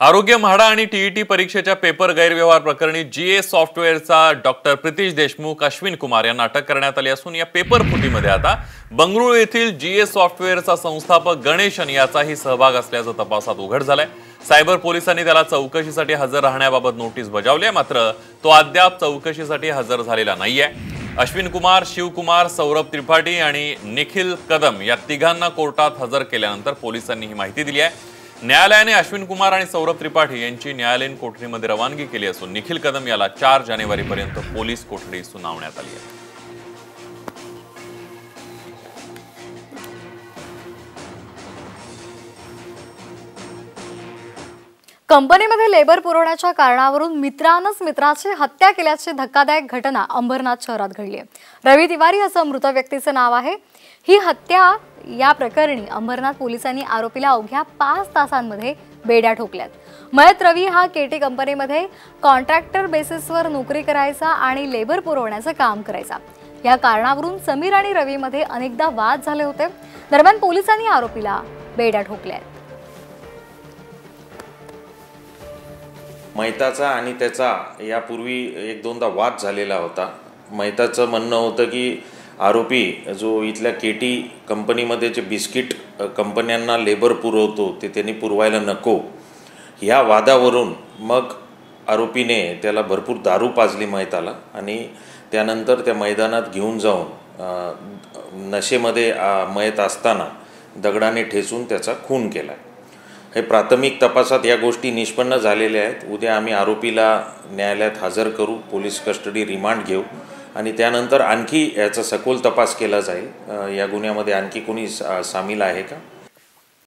आरोग्य म्हाडा आणि टीईटी परीक्षेच्या पेपर गैरव्यवहार प्रकरणी जीए सॉफ्टवेअरचा डॉक्टर प्रितीश देशमुख अश्विन कुमार यांना अटक करण्यात आली असून या पेपर फुटीमध्ये आता बंगळुरू येथील जीए सॉफ्टवेअरचा संस्थापक गणेशन याचाही सहभाग असल्याचं तपासात उघड झालंय. सायबर पोलिसांनी त्याला चौकशीसाठी हजर राहण्याबाबत नोटीस बजावली आहे मात्र तो अद्याप चौकशीसाठी हजर झालेला नाहीये. अश्विन कुमार शिवकुमार सौरभ त्रिपाठी आणि निखिल कदम या तिघांना कोर्टात हजर केल्यानंतर पोलिसांनी ही माहिती दिली आहे. न्यायालयाने अश्विन कुमार आणि सौरभ त्रिपाठी यांची न्यायालयीन कोठडीमध्ये रवानगी केली असून निखिल कदम याला चार जानेवारीपर्यंत पोलीस कोठडी सुनावण्यात आली आहे. कंपनीमध्ये लेबर पुरवण्याच्या कारणावरून मित्रानंच मित्राची हत्या केल्याची धक्कादायक घटना अंबरनाथ शहरात घडली आहे. रवी तिवारी असं मृत व्यक्तीचं नाव आहे. ही हत्या या प्रकरणी अंबरनाथ पोलिसांनी आरोपीला अवघ्या पाच तासांमध्ये बेड्या ठोकल्यात. मयत रवी हा केटी कंपनीमध्ये कॉन्ट्रॅक्टर बेसिसवर नोकरी करायचा आणि लेबर पुरवण्याचं काम करायचा. या कारणावरून समीर आणि रवीमध्ये अनेकदा वाद झाले होते. दरम्यान पोलिसांनी आरोपीला बेड्या ठोकल्या मैताचा आणि त्याचा यापूर्वी एक दोनदा वाद झालेला होता. मैताचं म्हणणं होतं की आरोपी जो इथल्या केटी कंपनीमध्ये जे बिस्किट कंपन्यांना लेबर पुरवतो ते त्यांनी पुरवायला नको. ह्या वादावरून मग आरोपीने त्याला भरपूर दारू पाजली मैताला आणि त्यानंतर त्या मैदानात घेऊन जाऊन नशेमध्ये मयत असताना दगडाने ठेचून त्याचा खून केला. हे प्राथमिक तपासात या गोष्टी निष्पन्न झालेल्या आहेत. उद्या आम्ही आरोपीला न्यायालयात हजर करू पोलीस कस्टडी रिमांड घेऊ. आणि त्यानंतर आणखी याचा सखोल तपास केला जाईल. या गुन्ह्यामध्ये आणखी कोणी सा सामील आहे का?